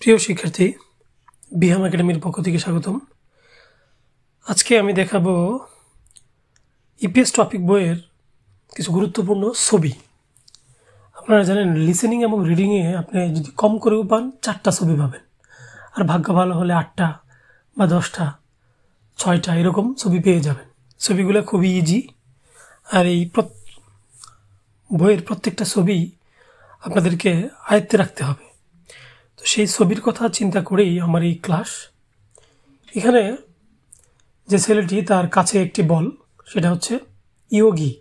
প্রিয় শিক্ষার্থী, বিহাম একাডেমির পক্ষ থেকে স্বাগতম। আজকে আমি দেখাবো ইপিএস টপিক বইয়ের কিছু গুরুত্বপূর্ণ ছবি। আপনারা জানেন লিসেনিং এবং রিডিংয়ে আপনি যদি কম করেও পান, চারটা ছবি পাবেন। আর ভাগ্য ভালো হলে আটটা বা দশটা, ছয়টা এরকম ছবি পেয়ে যাবেন। ছবিগুলো খুবই ইজি আর এই বইয়ের প্রত্যেকটা ছবি আপনাদেরকে আয়ত্তে রাখতে হবে। সেই ছবির কথা চিন্তা করেই আমার এই ক্লাস। এখানে যে ছেলেটি তার কাছে একটি বল, সেটা হচ্ছে ইয়োগি।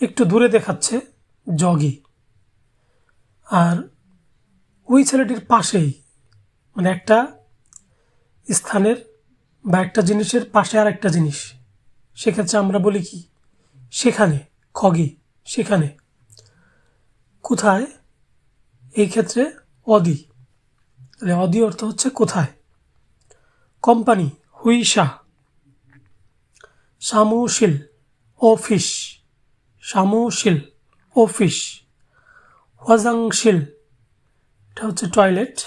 একটু দূরে দেখাচ্ছে জগি। আর ওই ছেলেটির পাশেই মানে একটা স্থানের বা একটা জিনিসের পাশে আর একটা জিনিস, সেক্ষেত্রে আমরা বলি কি, সেখানে, খগি, সেখানে। কোথায়? এই ক্ষেত্রে অদি। তাহলে অদি অর্থ হচ্ছে কোথায়? কোম্পানি, হুইসা। সামুশিল অফিস। সামুশিল অফিস। ওয়াজাংশিল এটা হচ্ছে টয়লেট।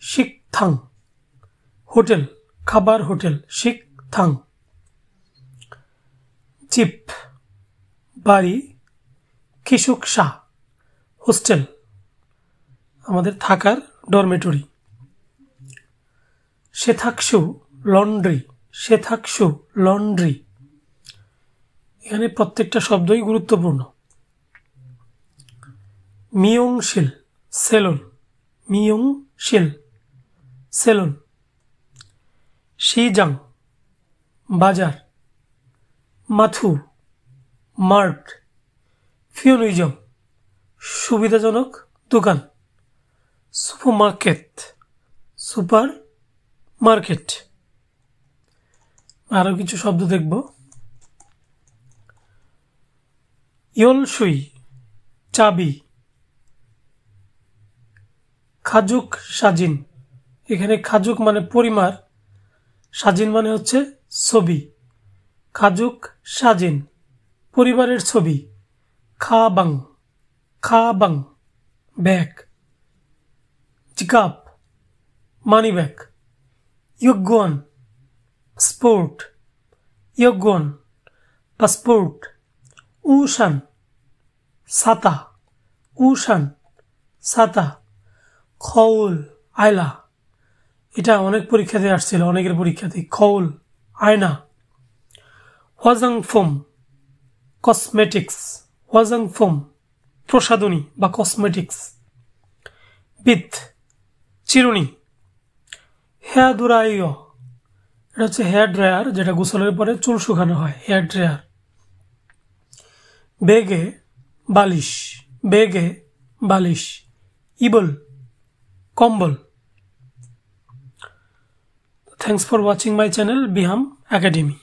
শিকথাং, হোটেল, খাবার হোটেল, শিকথাং। জিপ, বাড়ি, কিশুক শাহ, হোস্টেল। আমাদের থাকার ডরমেটরি শেথাকসু লন্ড্রি শেথাকসু লন্ড্রি এখানে প্রত্যেকটা শব্দই গুরুত্বপূর্ণ। মিয়ংশিল, সেলুন মিয়ংশিল, সেলুন। শিজাং, বাজার। Matthew, mart. ফিওনিজম সুবিধাজনক দোকান। সুপার মার্কেট সুপার মার্কেট আরও কিছু শব্দ দেখব। ইয়লসুই, চাবি। খাজুক সাজিন। এখানে খাজুক মানে পরিমার, সাজিন মানে হচ্ছে ছবি। খাজুক সাজিন, পরিবারের ছবি। খা বাং খা বাং, ব্যাগ। মানি ব্যাগ ইয়গুয়ান স্পোর্ট ইয়গুয়ান পাসপোর্ট উশান সাতা উশান সাতা খৌল আয়লা এটা অনেক পরীক্ষাতে আসছিল, অনেকের পরীক্ষাতে। খৌল আয়না ওয়াজাং ফোম কসমেটিক্স ওয়াজাং ফোম প্রসাধনী বা কসমেটিক্স বিথ চিরুনি। হেয়ার দুরাইয় এটা হচ্ছে হেয়ার ড্রায়ার যেটা গোসলের পরে চুল শুকানো হয় হেয়ার ড্রায়ার বেগে বালিশ বেগে বালিশ। ইবল, কম্বল। Thanks for watching my channel বিহাম academy